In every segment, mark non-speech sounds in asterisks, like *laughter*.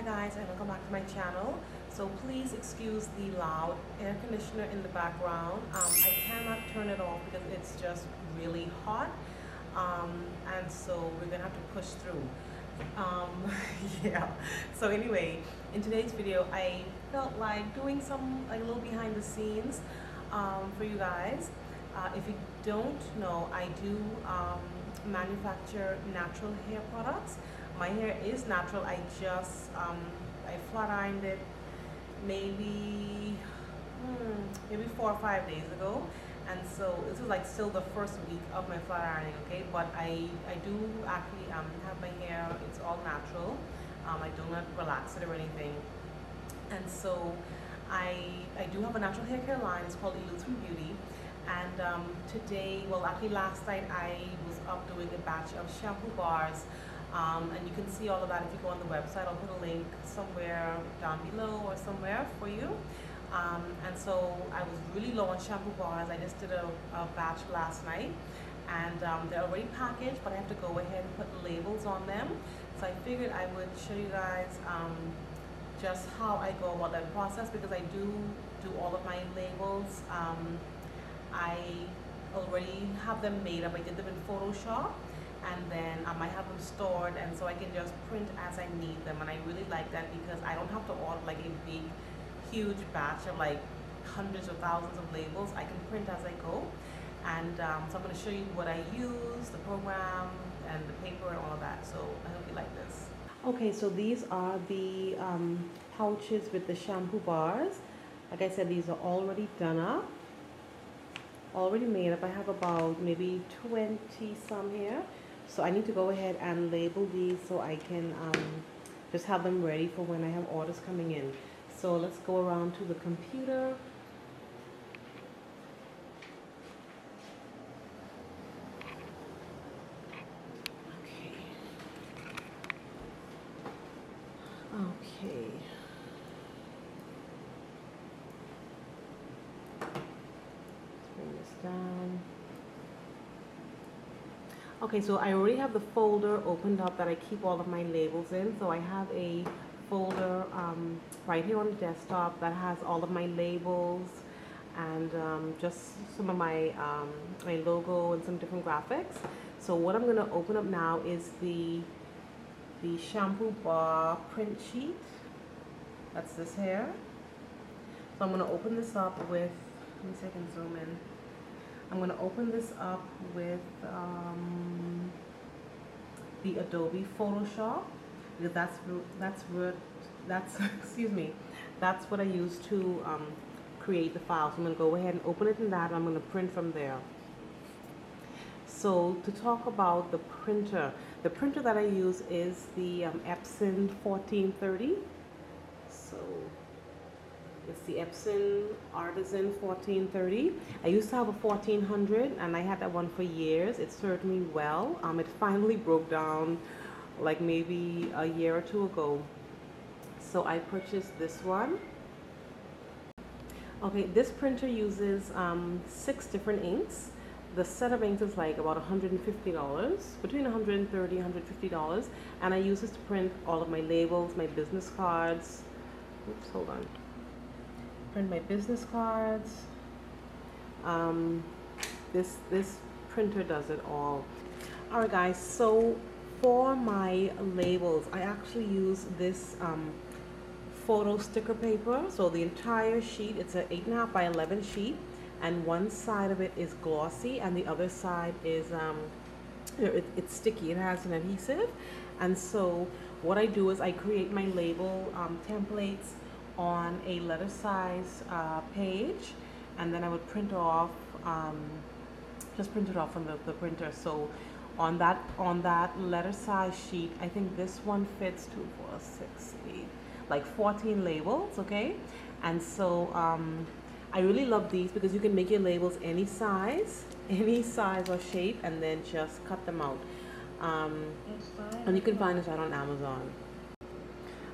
Hi guys and welcome back to my channel. So please excuse the loud air conditioner in the background. Um, I cannot turn it off because it's just really hot um, and so we're gonna have to push through. Um, *laughs* yeah, so anyway, in today's video I felt like doing some like a little behind the scenes um, for you guys. Uh, if you don't know, I do um, manufacture natural hair products. My hair is natural. I just um, I flat ironed it maybe hmm, maybe four or five days ago, and so this is like still the first week of my flat ironing. Okay, but I I do actually um, have my hair. It's all natural. Um, I do not relax it or anything, and so I I do have a natural hair care line. It's called Eleutheran Beauty. And um, today, well, actually last night I was up doing a batch of shampoo bars um, and you can see all of that if you go on the website. I'll put a link somewhere down below or somewhere for you. Um, and so I was really low on shampoo bars. I just did a, a batch last night and um, they're already packaged, but I have to go ahead and put labels on them. So I figured I would show you guys um, just how I go about that process because I do do all of my labels. Um, I already have them made up. I did them in Photoshop and then I might have them stored and so I can just print as I need them and I really like that because I don't have to order like a big huge batch of like hundreds of thousands of labels. I can print as I go and um, so I'm going to show you what I use the program and the paper and all that. So I hope you like this. Okay so these are the um, pouches with the shampoo bars. Like I said these are already done up already made up. I have about maybe 20 some here so I need to go ahead and label these so I can um, just have them ready for when I have orders coming in. So let's go around to the computer. Okay. Okay. Let's bring this down. Okay, so I already have the folder opened up that I keep all of my labels in. So I have a folder um, right here on the desktop that has all of my labels and um, just some of my, um, my logo and some different graphics. So what I'm going to open up now is the, the shampoo bar print sheet. That's this here. So I'm going to open this up with, let me see if I can zoom in. I'm going to open this up with um, the Adobe Photoshop because that's that's what that's *laughs* excuse me that's what I use to um, create the file. So I'm going to go ahead and open it in that. And I'm going to print from there. So to talk about the printer, the printer that I use is the um, Epson 1430. So it's the Epson Artisan 1430. I used to have a 1400 and I had that one for years. It served me well. Um, it finally broke down like maybe a year or two ago. So I purchased this one. Okay, this printer uses um, six different inks. The set of inks is like about $150, between $130 $150. And I use this to print all of my labels, my business cards. Oops, hold on print my business cards. Um, this, this printer does it all. Alright guys, so for my labels, I actually use this um, photo sticker paper. So the entire sheet, it's an 8.5 by 11 sheet and one side of it is glossy and the other side is um, it, it's sticky, it has an adhesive. And so what I do is I create my label um, templates on a letter size uh, page and then I would print off um, just print it off from the, the printer. So on that on that letter size sheet I think this one fits two four six eight like 14 labels okay? And so um, I really love these because you can make your labels any size *laughs* any size or shape and then just cut them out. Um, and you can find this out on Amazon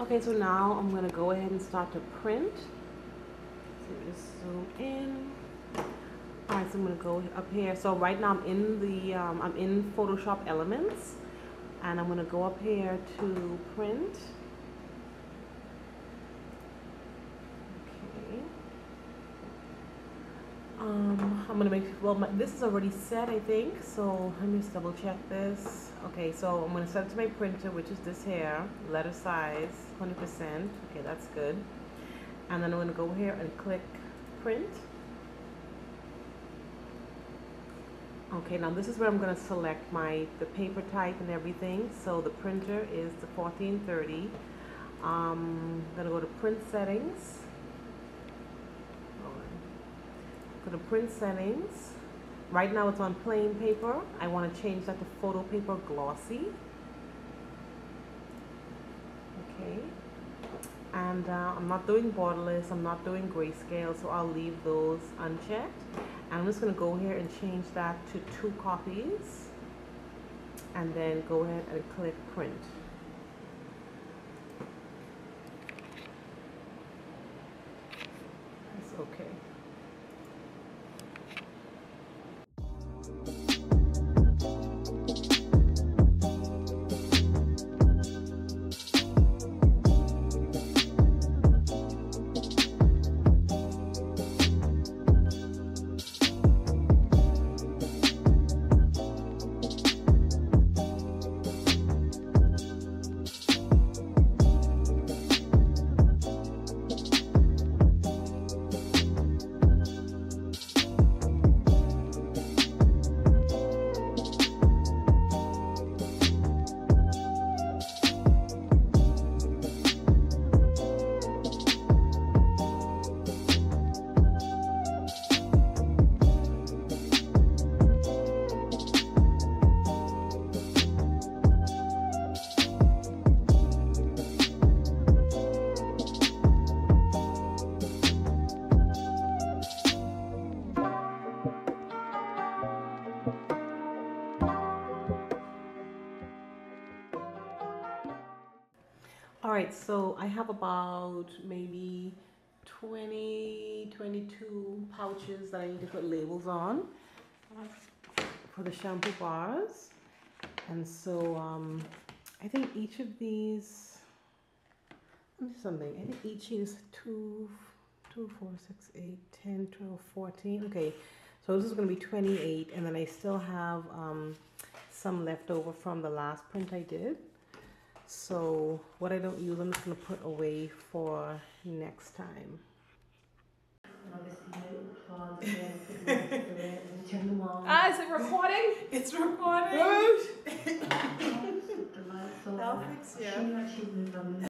Okay, so now I'm gonna go ahead and start to print. So just zoom in. All right, so I'm gonna go up here. So right now I'm in the, um, I'm in Photoshop Elements, and I'm gonna go up here to print. I'm gonna make, well, my, this is already set, I think, so let me just double check this. Okay, so I'm gonna set it to my printer, which is this here, letter size, 20%. Okay, that's good. And then I'm gonna go here and click print. Okay, now this is where I'm gonna select my, the paper type and everything. So the printer is the 1430. Um, I'm gonna go to print settings. Go to print settings. Right now it's on plain paper. I wanna change that to photo paper glossy. Okay. And uh, I'm not doing borderless, I'm not doing grayscale, so I'll leave those unchecked. I'm just going to go here and change that to two copies and then go ahead and click print. Right, so I have about maybe 20, 22 pouches that I need to put labels on for the shampoo bars. And so um, I think each of these, let me see something. I think each is 2, 2, 4, 6, 8, 10, 12, 14. Okay, so this is going to be 28. And then I still have um, some left over from the last print I did. So what I don't use, I'm just going to put away for next time. *laughs* Ah, is it recording? It's recording. *laughs* I'll fix you.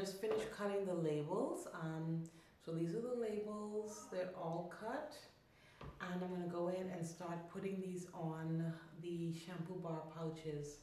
Just finished cutting the labels. Um, so these are the labels, they're all cut. And I'm gonna go in and start putting these on the shampoo bar pouches.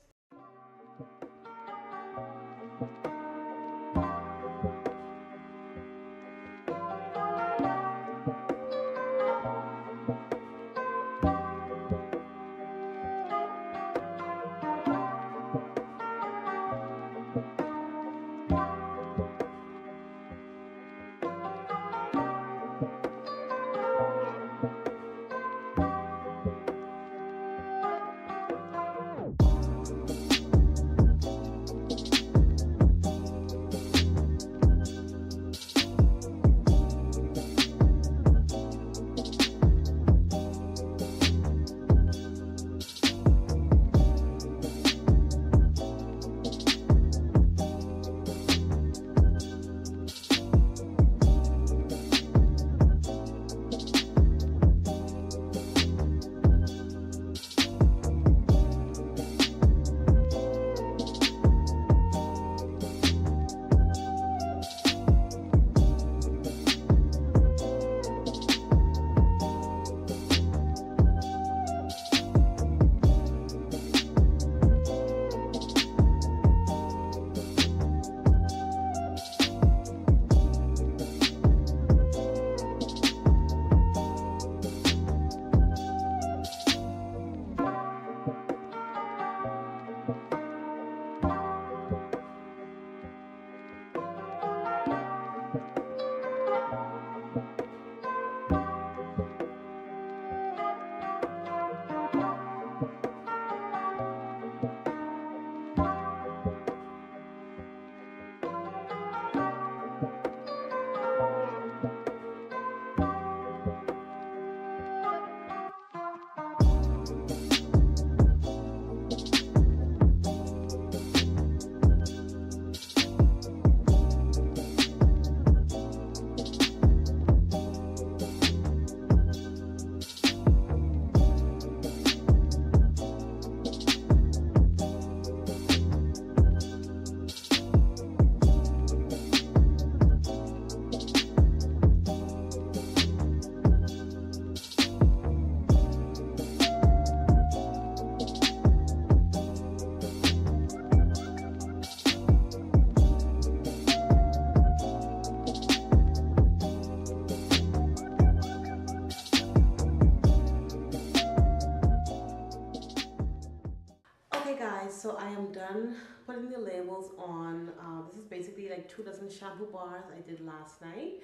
So I am done putting the labels on. Uh, this is basically like two dozen shampoo bars I did last night.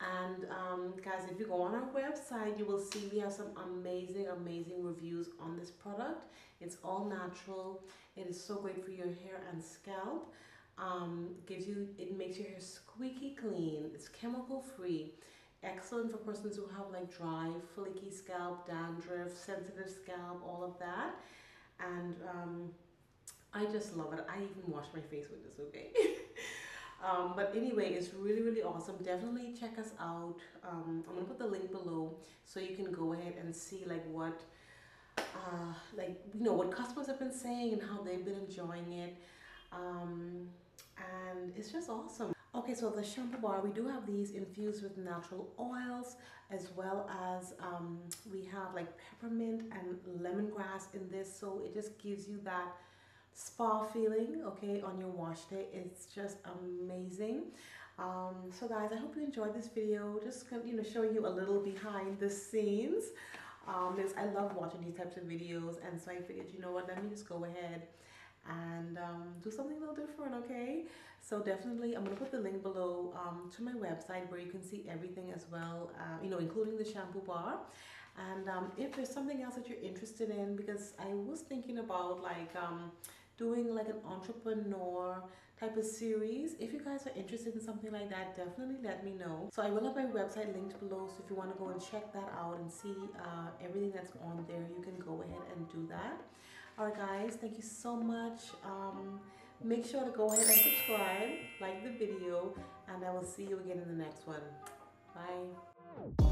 And um, guys, if you go on our website, you will see we have some amazing, amazing reviews on this product. It's all natural. It is so great for your hair and scalp. Um, gives you, it makes your hair squeaky clean. It's chemical free. Excellent for persons who have like dry, flaky scalp, dandruff, sensitive scalp, all of that. And um, I just love it. I even wash my face with this, okay? *laughs* um, but anyway, it's really, really awesome. Definitely check us out. Um, I'm gonna put the link below so you can go ahead and see like what, uh, like, you know, what customers have been saying and how they've been enjoying it. Um, and it's just awesome. Okay, so the shampoo bar, we do have these infused with natural oils as well as um, we have like peppermint and lemongrass in this. So it just gives you that spa feeling okay on your wash day. It's just amazing. Um, so guys I hope you enjoyed this video. Just you know showing you a little behind the scenes. Um, because I love watching these types of videos. And so I figured you know what let me just go ahead and um, do something a little different okay? So definitely I'm gonna put the link below um, to my website where you can see everything as well uh, you know including the shampoo bar. And um, if there's something else that you're interested in because I was thinking about like um, doing like an entrepreneur type of series. If you guys are interested in something like that, definitely let me know. So I will have my website linked below. So if you want to go and check that out and see uh, everything that's on there, you can go ahead and do that. All right, guys, thank you so much. Um, make sure to go ahead and subscribe, like the video, and I will see you again in the next one. Bye.